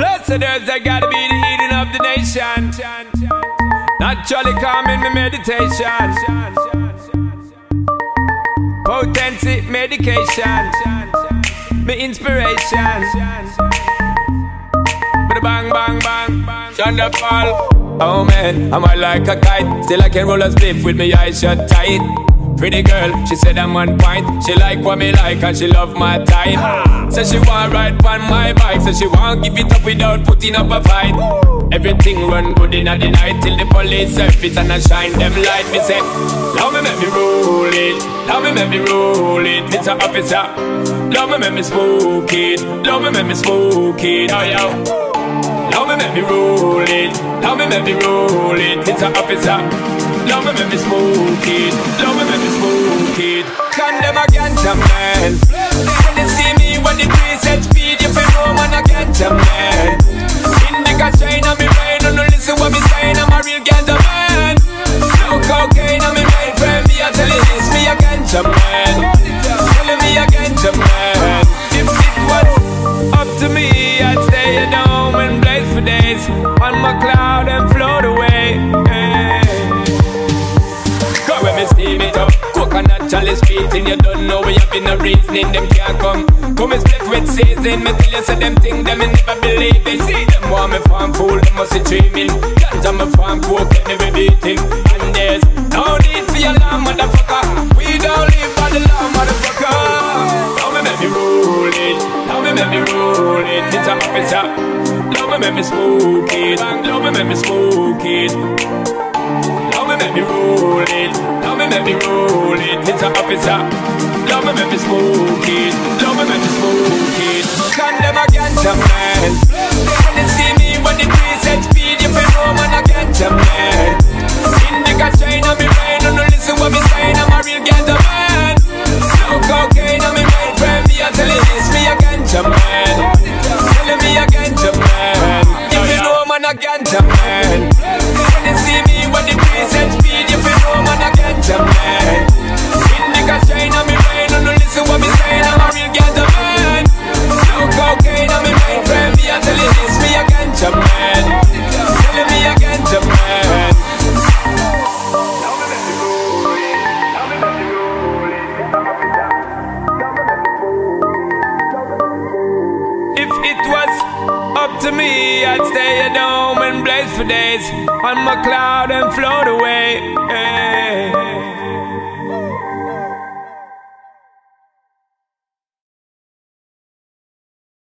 Blessed herbs, I gotta be the healing of the nation. Naturally calming my meditation. Potency medication. My inspiration. Bada bang bang bang. Sean da Paul. Oh man, I'm high like a kite. Still I can roll a spliff with my eyes shut tight. Pretty girl, she said I'm on point. She like what me like and she love my type. Ah. Said she want ride on my bike, so she want give it up without putting up a fight. Everything run good in the night till the police surface and I shine them light. Me say, love me make me roll it, love me make me roll it, Mr. Officer. Love me make me smoke it, love me make me smoke it, oh yo. Love me make me roll it, love me make me roll it, Mr. Officer. Love me, make me smoke it. A man. If it was up to me, I'd stay at home and blaze for days. On my cloud and float away. Cause when me steam it up Coconut chalice beating You don't know we have been a reasoning Them can't come. Come and split with season Me tell you say them thing Them never believe it See them want me farm fool Them must be dreaming. Ganja me farm coke be beating And there's no need for your alarm motherfucker roll it It's a officer Now me make me smoke it Now me make me smoke it Love me make me roll it, love me make me roll it, Mr. Officer. Love me make me smoke it, love me make me smoke it. Condemn a ganja man. Was up to me, I'd stay at home and blaze for days on my cloud and float away. Hey.